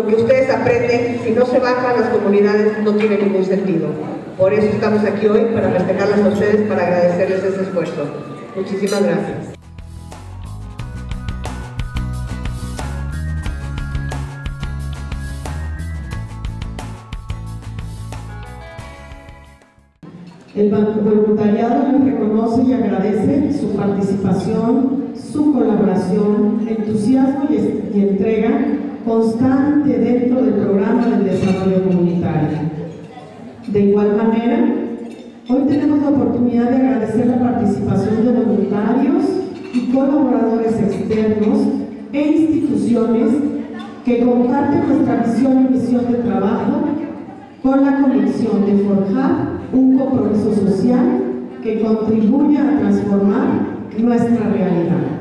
lo que ustedes aprenden, si no se baja a las comunidades, no tiene ningún sentido. Por eso estamos aquí hoy, para festejarlas a ustedes, para agradecerles ese esfuerzo. Muchísimas gracias. El voluntariado les reconoce y agradece su participación, su colaboración, entusiasmo y entrega constante dentro del programa del desarrollo comunitario. De igual manera, hoy tenemos la oportunidad de agradecer la participación de voluntarios y colaboradores externos e instituciones que comparten nuestra visión y misión de trabajo con la convicción de forjar un compromiso social que contribuya a transformar nuestra realidad.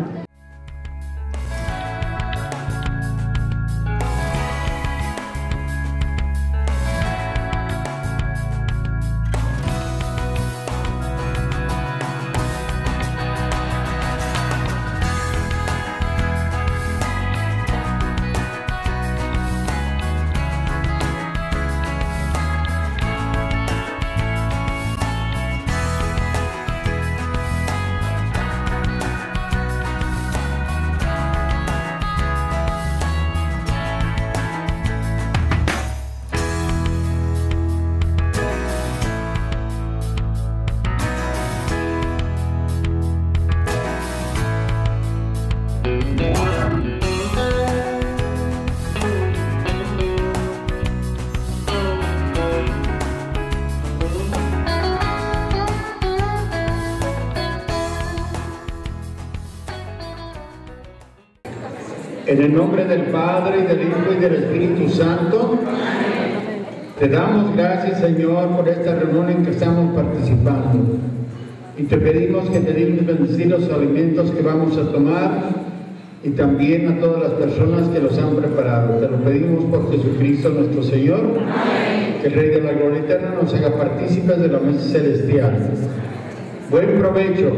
En el nombre del Padre, y del Hijo y del Espíritu Santo, te damos gracias, Señor, por esta reunión en que estamos participando. Y te pedimos que te dignes bendecir los alimentos que vamos a tomar y también a todas las personas que los han preparado. Te lo pedimos por Jesucristo nuestro Señor, que el Rey de la Gloria Eterna nos haga partícipes de la mesa celestial. Buen provecho.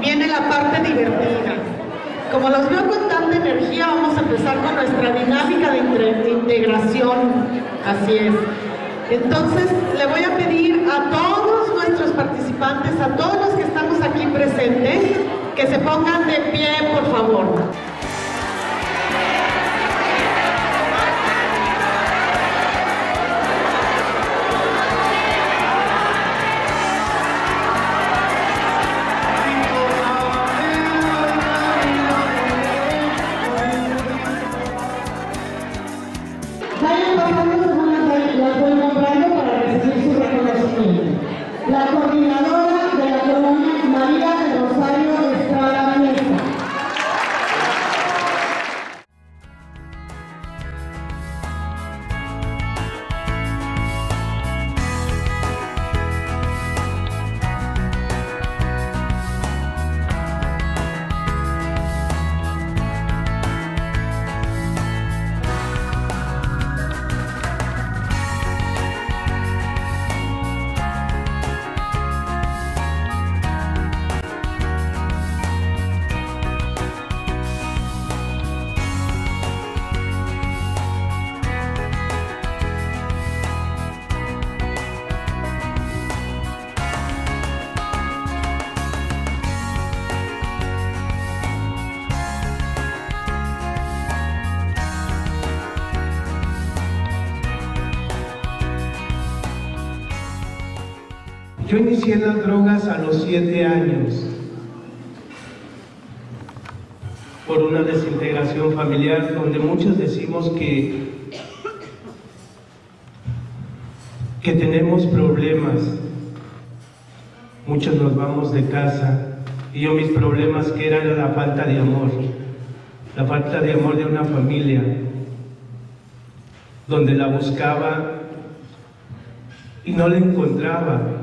Viene la parte divertida. Como los veo con tanta energía, vamos a empezar con nuestra dinámica de, integración. Así es. Entonces, le voy a pedir a todos nuestros participantes, a todos los que estamos aquí presentes, que se pongan de pie, por favor. Yo inicié las drogas a los siete años por una desintegración familiar donde muchos decimos que, que tenemos problemas. Muchos nos vamos de casa y yo mis problemas que eran la falta de amor, la falta de amor de una familia, donde la buscaba y no la encontraba.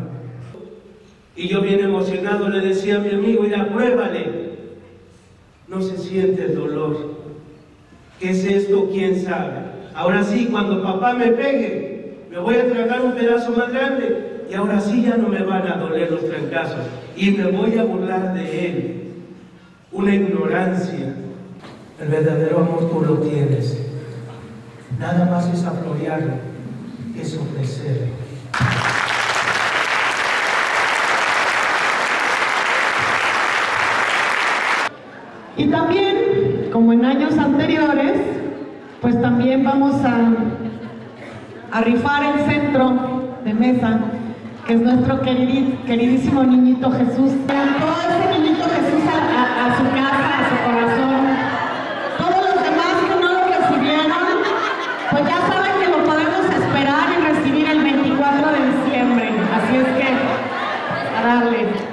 Y yo bien emocionado le decía a mi amigo, ya pruébale. No se siente el dolor. ¿Qué es esto? ¿Quién sabe? Ahora sí, cuando papá me pegue, me voy a tragar un pedazo más grande y ahora sí ya no me van a doler los trancazos y me voy a burlar de él. Una ignorancia. El verdadero amor tú lo tienes. Nada más es aflorearlo, es ofrecerlo. Y también, como en años anteriores, pues también vamos a, rifar el centro de mesa, que es nuestro queridísimo niñito Jesús. Todo ese niñito Jesús a, a su casa, a su corazón. Todos los demás que no lo recibieron, pues ya saben que lo podemos esperar y recibir el 24 de diciembre. Así es que, a darle.